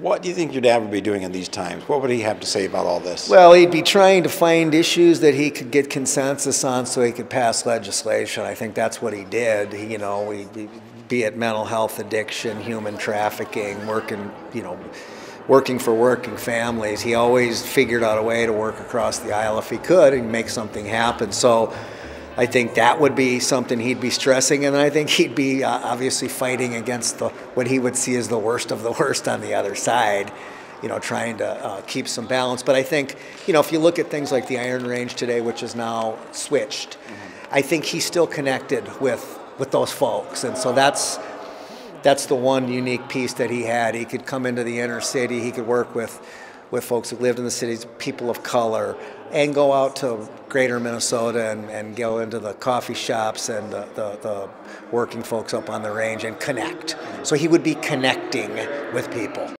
What do you think your dad would be doing in these times? What would he have to say about all this? Well, he'd be trying to find issues that he could get consensus on so he could pass legislation. I think that's what he did. He, you know, he, be it mental health addiction, human trafficking, working, you know, working for working families. He always figured out a way to work across the aisle if he could and make something happen. So I think that would be something he'd be stressing, and I think he'd be uh, obviously fighting against the what he would see as the worst of the worst on the other side. You know, trying to uh, keep some balance. But I think, you know, if you look at things like the Iron Range today, which is now switched, mm-hmm. I think he's still connected with with those folks, and so that's that's the one unique piece that he had. He could come into the inner city. He could work with with folks who lived in the cities, people of color, and go out to greater Minnesota and, and go into the coffee shops and the, the, the working folks up on the range and connect. So he would be connecting with people.